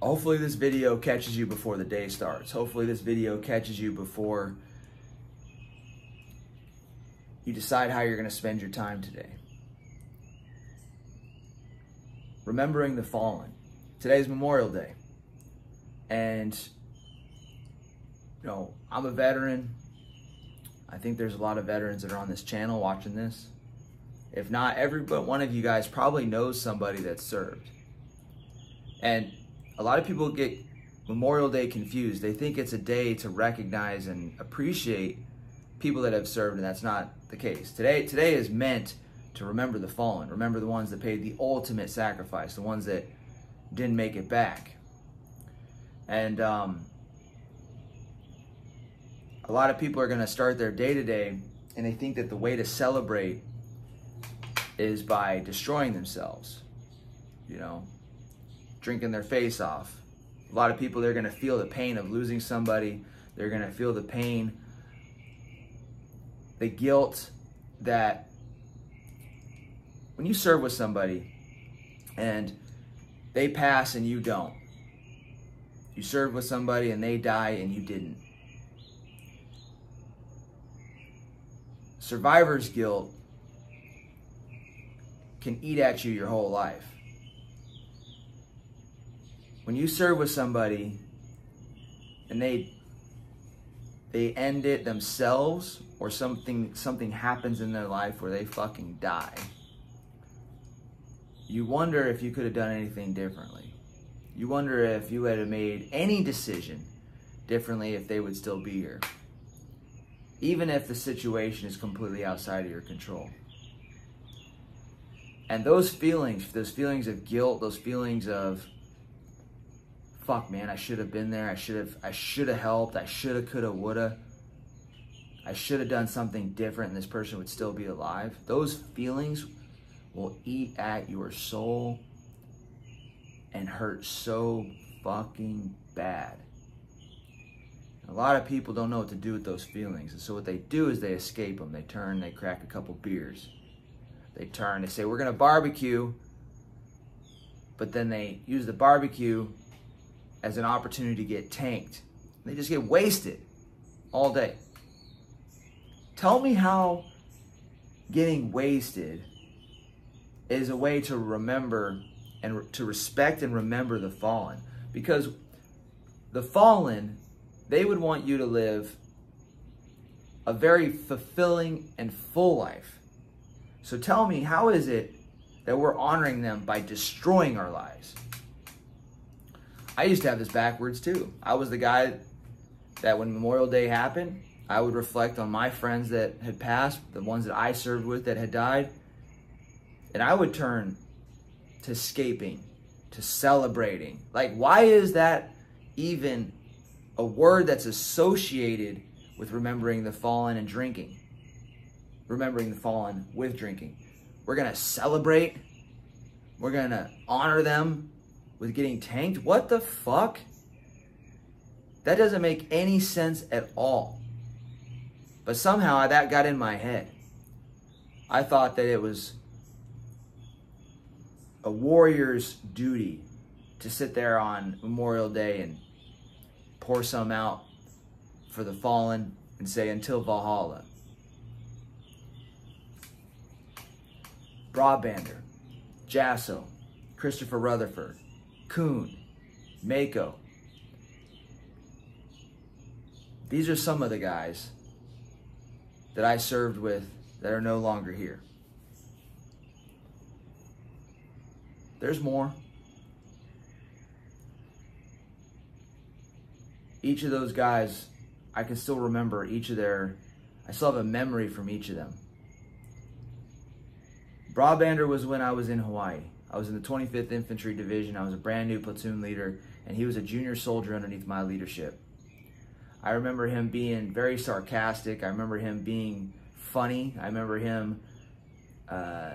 hopefully this video catches you before the day starts. Hopefully this video catches you before you decide how you're going to spend your time today. Remembering the fallen. Today's Memorial Day. And, you know, I'm a veteran. I think there's a lot of veterans that are on this channel watching this. If not, every but one of you guys probably knows somebody that served. And a lot of people get Memorial Day confused. They think it's a day to recognize and appreciate people that have served, and that's not the case. Today, today is meant to remember the fallen, remember the ones that paid the ultimate sacrifice, the ones that didn't make it back. And um, a lot of people are going to start their day today, and they think that the way to celebrate is by destroying themselves. You know, drinking their face off. A lot of people, they're going to feel the pain of losing somebody. They're going to feel the pain, the guilt that when you serve with somebody and they pass and you don't, you serve with somebody and they die and you didn't. Survivor's guilt can eat at you your whole life when you serve with somebody and they they end it themselves or something something happens in their life where they fucking die you wonder if you could have done anything differently. You wonder if you had made any decision differently if they would still be here even if the situation is completely outside of your control. And those feelings those feelings of guilt those feelings of fuck, man, I should have been there. I should have, I should have helped. I should have, could have, would have. I should have done something different and this person would still be alive. Those feelings will eat at your soul and hurt so fucking bad. A lot of people don't know what to do with those feelings. And so what they do is they escape them. They turn, they crack a couple beers. They turn, they say, we're going to barbecue. But then they use the barbecue as an opportunity to get tanked. They just get wasted all day. Tell me how getting wasted is a way to remember and to respect and remember the fallen. Because the fallen, they would want you to live a very fulfilling and full life. So tell me, how is it that we're honoring them by destroying our lives? I used to have this backwards too. I was the guy that when Memorial Day happened, I would reflect on my friends that had passed, the ones that I served with that had died, and I would turn to escaping, to celebrating. Like, why is that even a word that's associated with remembering the fallen and drinking? Remembering the fallen with drinking. We're going to celebrate. We're going to honor them with getting tanked? What the fuck? That doesn't make any sense at all. But somehow that got in my head. I thought that it was a warrior's duty to sit there on Memorial Day and pour some out for the fallen and say, until Valhalla. Brabander, Jasso, Christopher Rutherford, Kuhn, Mako. These are some of the guys that I served with that are no longer here. There's more. Each of those guys, I can still remember each of their, I still have a memory from each of them. Brabander was when I was in Hawaii. I was in the 25th Infantry Division. I was a brand new platoon leader, and he was a junior soldier underneath my leadership. I remember him being very sarcastic. I remember him being funny. I remember him uh,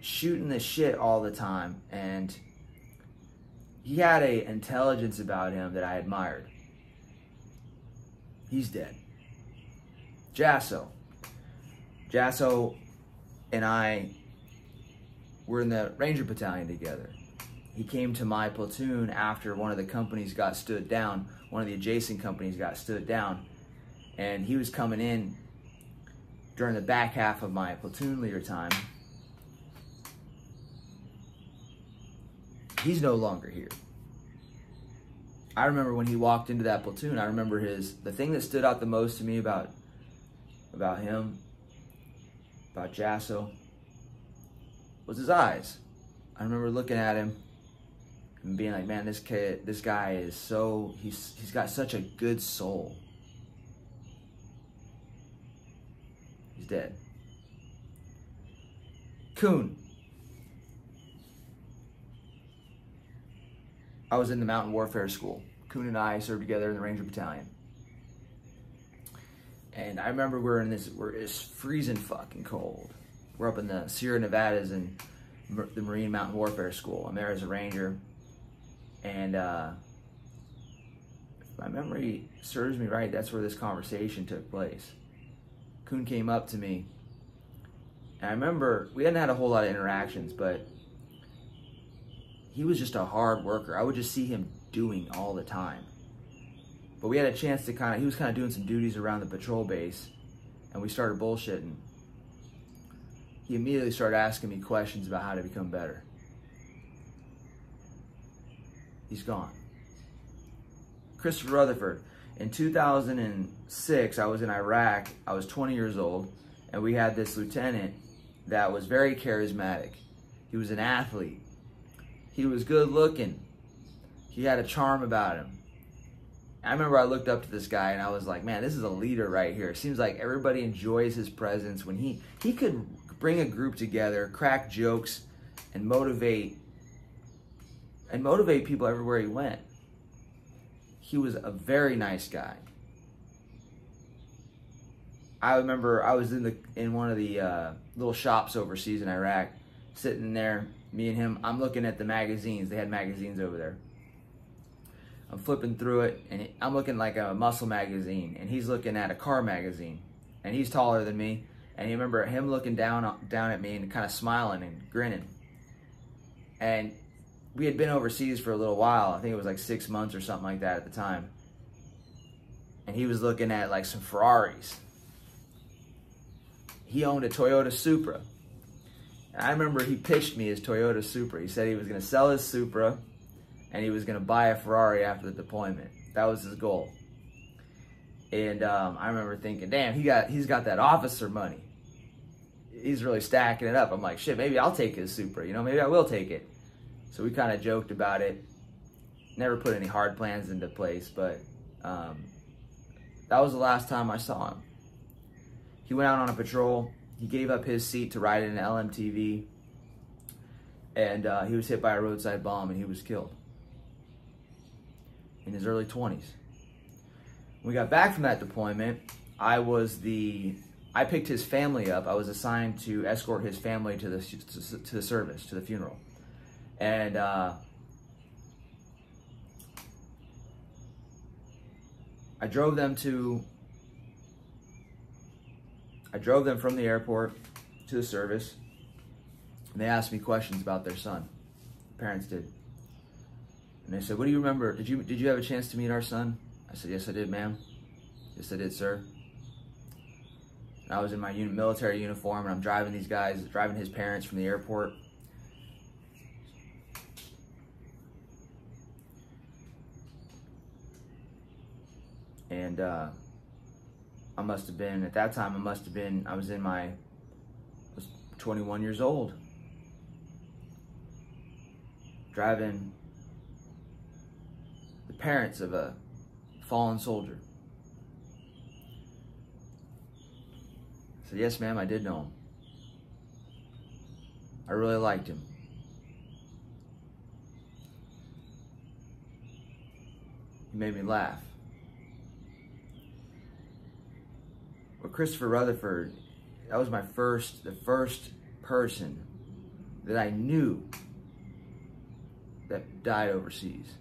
shooting the shit all the time, and he had a intelligence about him that I admired. He's dead. Jasso. Jasso and I were in the Ranger Battalion together. he came to my platoon after one of the companies got stood down. One of the adjacent companies got stood down. And he was coming in during the back half of my platoon leader time. He's no longer here. I remember when he walked into that platoon, I remember his the thing that stood out the most to me about about him, about Jasso, was his eyes. I remember looking at him and being like, man, this kid, this guy is so he's he's got such a good soul. He's dead. Kuhn. I was in the mountain warfare school. Kuhn and I served together in the Ranger Battalion. And I remember we're in this, we're it's freezing fucking cold. We're up in the Sierra Nevadas in the Marine Mountain Warfare School. I'm there as a ranger. And uh, if my memory serves me right, that's where this conversation took place. Kuhn came up to me. And I remember we hadn't had a whole lot of interactions, but he was just a hard worker. I would just see him doing all the time. But we had a chance to kind of, he was kind of doing some duties around the patrol base, and we started bullshitting. He immediately started asking me questions about how to become better. He's gone. Christopher Rutherford. In 2006, I was in Iraq. I was 20 years old, and we had this lieutenant that was very charismatic. He was an athlete. He was good looking. He had a charm about him. I remember I looked up to this guy and I was like, man, this is a leader right here. It seems like everybody enjoys his presence when he he could bring a group together, crack jokes, and motivate and motivate people everywhere he went. He was a very nice guy. I remember I was in the in one of the uh, little shops overseas in Iraq, sitting there, me and him. I'm looking at the magazines. They had magazines over there. I'm flipping through it, and I'm looking like a muscle magazine, and he's looking at a car magazine, and he's taller than me. And you remember him looking down down at me and kind of smiling and grinning. And we had been overseas for a little while. I think it was like six months or something like that at the time. And he was looking at like some Ferraris. He owned a Toyota Supra. And I remember he pitched me his Toyota Supra. He said he was going to sell his Supra and he was going to buy a Ferrari after the deployment. That was his goal. And um, I remember thinking, damn, he got he's got that officer money. He's really stacking it up. I'm like, shit, maybe I'll take his Supra. You know, maybe I will take it. So we kind of joked about it. Never put any hard plans into place, but um, that was the last time I saw him. He went out on a patrol. He gave up his seat to ride in an LMTV, and uh, he was hit by a roadside bomb and he was killed in his early 20s. When we got back from that deployment, I was the I picked his family up. I was assigned to escort his family to the to, the service, to the funeral and uh, I drove them to. I drove them from the airport to the service, and they asked me questions about their son. parents did, and they said, "What do you remember? Did you did you have a chance to meet our son?" I said, "Yes, I did, ma'am." Yes, I did, sir. I was in my military uniform, and I'm driving these guys, driving his parents from the airport and uh, I must have been at that time. I must have been. I was in my. I was 21 years old. Driving the parents of a fallen soldier. I said, yes, ma'am, I did know him. I really liked him. He made me laugh. But Christopher Rutherford, that was my first, the first person that I knew that died overseas.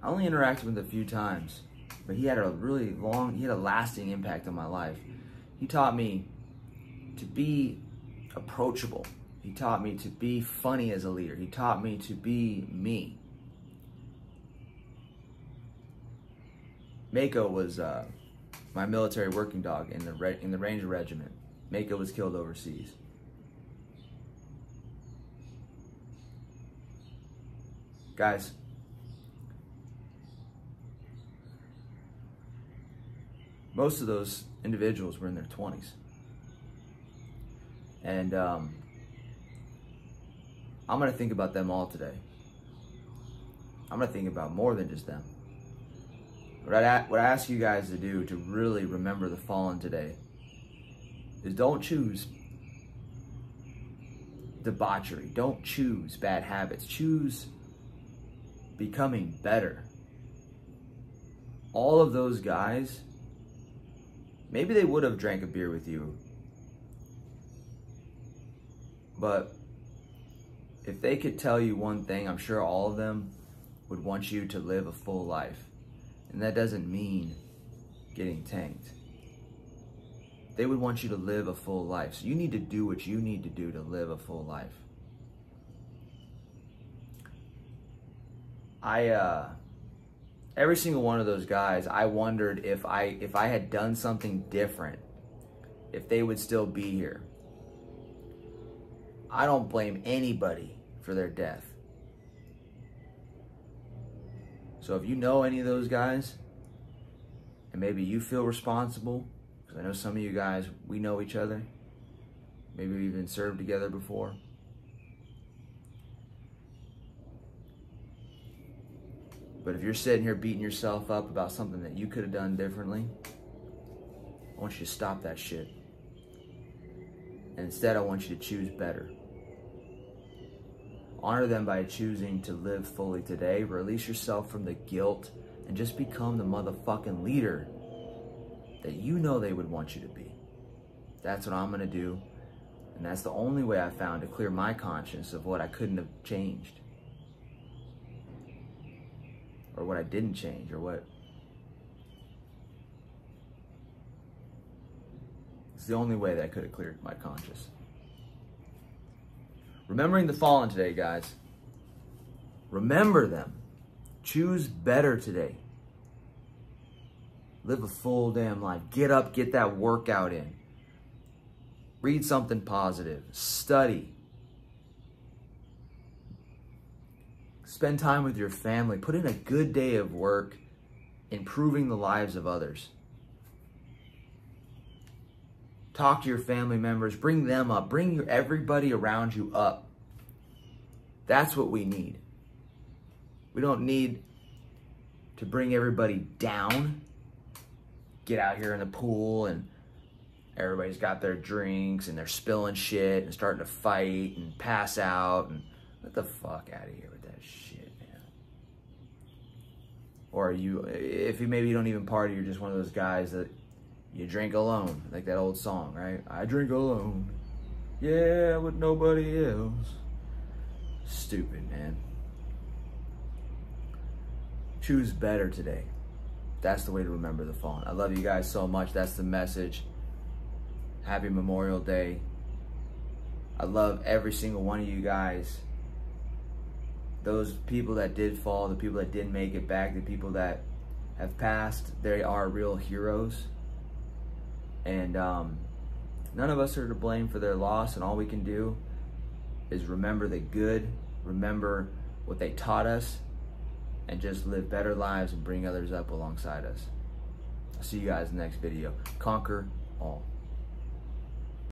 I only interacted with him a few times, but he had a really long, he had a lasting impact on my life. He taught me to be approachable. He taught me to be funny as a leader. He taught me to be me. Mako was uh, my military working dog in the in the Ranger Regiment. Mako was killed overseas. Guys, most of those individuals were in their 20s. And um, I'm going to think about them all today. I'm going to think about more than just them. What I, what I ask you guys to do to really remember the fallen today is don't choose debauchery. Don't choose bad habits. Choose becoming better. All of those guys, maybe they would have drank a beer with you. But if they could tell you one thing, I'm sure all of them would want you to live a full life. And that doesn't mean getting tanked. They would want you to live a full life. So you need to do what you need to do to live a full life. I uh every single one of those guys, I wondered if I if I had done something different, if they would still be here. I don't blame anybody for their death. So if you know any of those guys, and maybe you feel responsible, because I know some of you guys, we know each other. Maybe we've even served together before. But if you're sitting here beating yourself up about something that you could have done differently, I want you to stop that shit. And instead, I want you to choose better. Honor them by choosing to live fully today. Release yourself from the guilt and just become the motherfucking leader that you know they would want you to be. That's what I'm going to do. And that's the only way I found to clear my conscience of what I couldn't have changed or what I didn't change or what it's the only way that I could have cleared my conscience. Remembering the fallen today, guys. Remember them. Choose better today. Live a full damn life. Get up, get that workout in. Read something positive. Study. Spend time with your family. Put in a good day of work, improving the lives of others. Talk to your family members. Bring them up. Bring your, everybody around you up. That's what we need. We don't need to bring everybody down. Get out here in the pool and everybody's got their drinks and they're spilling shit and starting to fight and pass out and get the fuck out of here with that shit, man. Or you, if you maybe you don't even party, you're just one of those guys that you drink alone, like that old song, right? I drink alone, yeah, with nobody else. Stupid, man. Choose better today. That's the way to remember the fallen. I love you guys so much. That's the message. Happy Memorial Day. I love every single one of you guys those people that did fall, the people that didn't make it back, the people that have passed, they are real heroes. And um, none of us are to blame for their loss, and all we can do is remember the good, remember what they taught us, and just live better lives and bring others up alongside us. I'll see you guys in the next video. Conquer all.